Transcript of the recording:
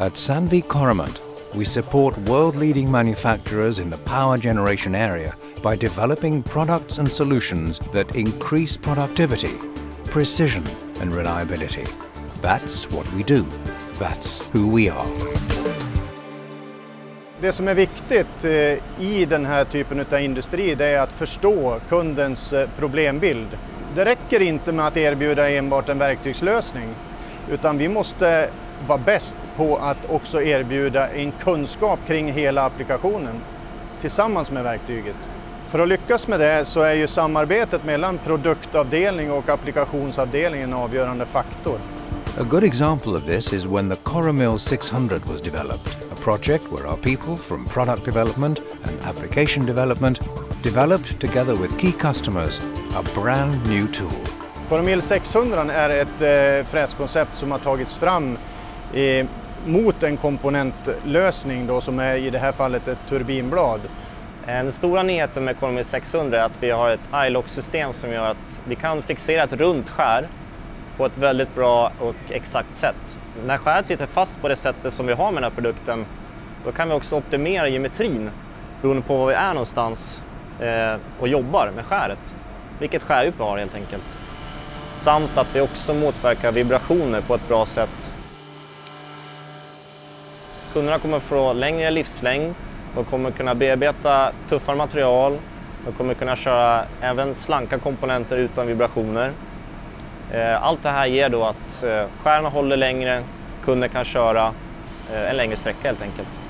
At Sandvik Coromant, we support world-leading manufacturers in the power generation area by developing products and solutions that increase productivity, precision and reliability. That's what we do. That's who we are. Det som är viktigt eh, i den här typen av industri det är att förstå kundens eh, problembild. Det räcker inte med att erbjuda enbart en verktygslösning utan vi måste vara bäst på att också erbjuda en kunskap kring hela applikationen tillsammans med verktyget. För att lyckas med det så är ju samarbetet mellan produktavdelning och applikationsavdelning en avgörande faktor. A good example of this is when the Coromil 600 was developed, a project where our people from product development and application development developed together with key customers a brand new tool. Coromil 600 är ett eh, fräskoncept som har tagits fram eh, mot en komponentlösning då, som är i det här fallet ett turbinblad. Den stora nyheten med Economy 600 är att vi har ett iLock-system som gör att vi kan fixera ett runt skär på ett väldigt bra och exakt sätt. När skäret sitter fast på det sättet som vi har med den här produkten då kan vi också optimera geometrin beroende på var vi är någonstans eh, och jobbar med skäret. Vilket skärdjup vi har helt enkelt. Samt att vi också motverkar vibrationer på ett bra sätt. Kunderna kommer få längre livslängd, de kommer kunna bearbeta tuffare material, de kommer kunna köra även slanka komponenter utan vibrationer. Eh, allt det här ger då att eh, håller längre, kunden kan köra eh, en längre sträcka helt enkelt.